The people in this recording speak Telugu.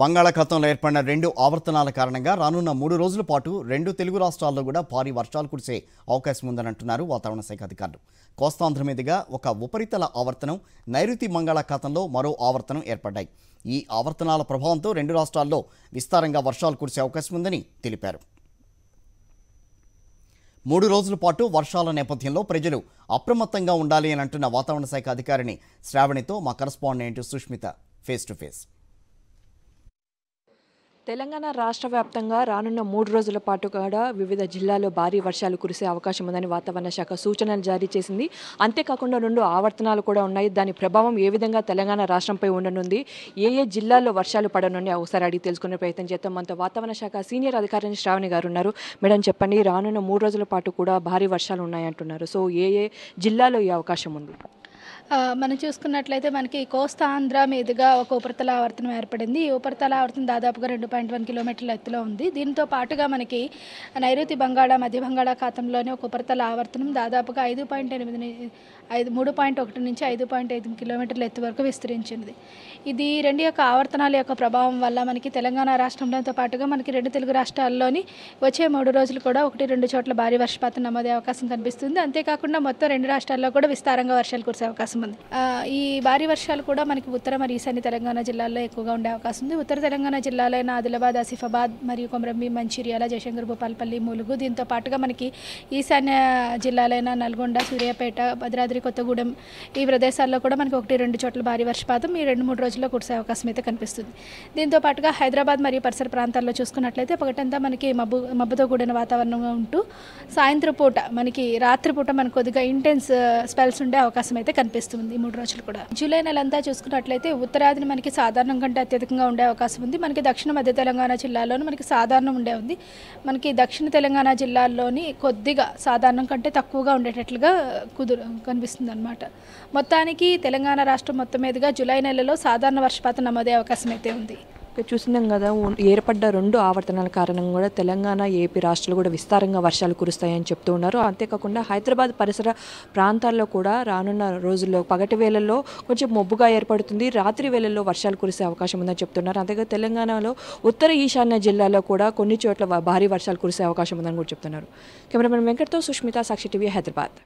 బంగాళాఖాతంలో ఏర్పడిన రెండు ఆవర్తనాల కారణంగా రానున్న మూడు రోజుల పాటు రెండు తెలుగు రాష్ట్రాల్లో కూడా భారీ వర్షాలు కురిసే అవకాశం ఉందని అంటున్నారు వాతావరణ శాఖ అధికారులు. కోస్తాంధ్ర మీదుగా ఒక ఉపరితల ఆవర్తనం నైరుతి బంగాళాఖాతంలో మరో ఆవర్తనం ఏర్పడ్డాయి. ఈ ఆవర్తనాల ప్రభావంతో రెండు రాష్ట్రాల్లో విస్తారంగా వర్షాలు కురిసే అవకాశం ఉందని తెలిపారు. మూడు రోజుల పాటు వర్షాల నేపథ్యంలో ప్రజలు అప్రమత్తంగా ఉండాలి అని అంటున్న వాతావరణ శాఖ అధికారిని శ్రావణితో మా correspondent Sushmita face to face. Telangana రాష్ట్ర వ్యాప్తంగా రానున్న మూడు రోజుల పాటు కూడా వివిధ జిల్లాల్లో భారీ వర్షాలు కురిసే అవకాశం ఉందని వాతావరణ శాఖ సూచనలు జారీ చేసింది. అంతేకాకుండా రెండు ఆవర్తనాలు కూడా ఉన్నాయి. దాని ప్రభావం ఏ విధంగా తెలంగాణ రాష్ట్రంపై ఉండనుంది? ఏ ఏ జిల్లాల్లో వర్షాలు పడనుంది ఒకసారి అడిగి తెలుసుకునే ప్రయత్నం చేద్దాం. మనతో వాతావరణ శాఖ సీనియర్ అధికారిని శ్రావణి గారు ఉన్నారు. మేడం చెప్పండి రానున్న మూడు రోజుల పాటు కూడా భారీ వర్షాలు ఉన్నాయంటున్నారు సో ఏ ఏ జిల్లాలో ఈ అవకాశం ఉంది? మనం చూసుకున్నట్లయితే మనకి కోస్తా ఆంధ్ర మీదుగా ఒక ఉపరితల ఆవర్తనం ఏర్పడింది. ఈ ఉపరితల ఆవర్తనం దాదాపుగా రెండు పాయింట్ వన్ కిలోమీటర్ల ఎత్తులో ఉంది. దీంతో పాటుగా మనకి నైరుతి బంగాళ మధ్య బంగాళాఖాతంలోని ఒక ఉపరితల ఆవర్తనం దాదాపుగా ఐదు పాయింట్ ఎనిమిది ని- ఐదు మూడు పాయింట్ ఒకటి నుంచి ఐదు పాయింట్ ఐదు కిలోమీటర్ల ఎత్తు వరకు విస్తరించింది. ఇది రెండు యొక్క ఆవర్తనాల యొక్క ప్రభావం వల్ల మనకి తెలంగాణ రాష్ట్రంలోతో పాటుగా మనకి రెండు తెలుగు రాష్ట్రాల్లోని వచ్చే మూడు రోజులు కూడా ఒకటి రెండు చోట్ల భారీ వర్షపాతం నమోదే అవకాశం కనిపిస్తుంది. అంతేకాకుండా మొత్తం రెండు రాష్ట్రాల్లో కూడా విస్తారంగా వర్షాలు కురిసే అవకాశం ఉంది. ఈ భారీ వర్షాలు కూడా మనకి ఉత్తర మరియు ఈశాన్య తెలంగాణ జిల్లాల్లో ఎక్కువగా ఉండే అవకాశం ఉంది. ఉత్తర తెలంగాణ జిల్లాలైన ఆదిలాబాద్ ఆసిఫాబాద్ మరియు కొమరంబి మంచిర్యాల జయశంకర్ భూపాలపల్లి ములుగు దీంతో పాటుగా మనకి ఈశాన్య జిల్లాలైన నల్గొండ సూర్యాపేట భద్రాద్రి కొత్తగూడెం ఈ ప్రదేశాల్లో కూడా మనకి ఒకటి రెండు చోట్ల భారీ వర్షపాతం ఈ రెండు మూడు రోజుల్లో కురిసే అవకాశం అయితే కనిపిస్తుంది. దీంతో పాటుగా హైదరాబాద్ మరియు పరిసర ప్రాంతాల్లో చూసుకున్నట్లయితే పగటంతా మనకి మబ్బు మబ్బుతో కూడిన వాతావరణంగా ఉంటూ సాయంత్రం పూట మనకి రాత్రిపూట మనకు కొద్దిగా ఇంటెన్స్ స్పెల్స్ uh, ఉండే అవకాశం అయితే కనిపిస్తుంది ఈ మూడు రోజులు కూడా. జూలై నెలంతా చూసుకున్నట్లయితే ఉత్తరాదిని మనకి సాధారణం కంటే అత్యధికంగా ఉండే అవకాశం ఉంది. మనకి దక్షిణ మధ్య తెలంగాణ జిల్లాలోని మనకి సాధారణం ఉండే ఉంది. మనకి దక్షిణ తెలంగాణ జిల్లాల్లోని కొద్దిగా సాధారణం కంటే తక్కువగా ఉండేటట్లుగా కుదురు కనిపిస్తుంది. అనమాట మొత్తానికి తెలంగాణ రాష్ట్రం మొత్తం మీదుగా జూలై నెలలో సాధారణ వర్షపాతం నమోదే అవకాశం అయితే ఉంది. చూసినాం చూస్తున్నాం కదా ఏర్పడ్డ రెండు ఆవర్తనాల కారణంగా కూడా తెలంగాణ ఏపీ రాష్ట్రాలు కూడా విస్తారంగా వర్షాలు కురుస్తాయని చెప్తూ ఉన్నారు. అంతేకాకుండా హైదరాబాద్ పరిసర ప్రాంతాల్లో కూడా రానున్న రోజుల్లో పగటి వేళల్లో కొంచెం మొబ్బుగా ఏర్పడుతుంది. రాత్రి వేళల్లో వర్షాలు కురిసే అవకాశం ఉందని చెప్తున్నారు. అంతేగా తెలంగాణలో ఉత్తర ఈశాన్య జిల్లాలో కూడా కొన్ని చోట్ల భారీ వర్షాలు కురిసే అవకాశం ఉందని కూడా చెప్తున్నారు. కెమెరామెన్ వెంకట్తో సుష్మిత సాక్షి టీవీ హైదరాబాద్.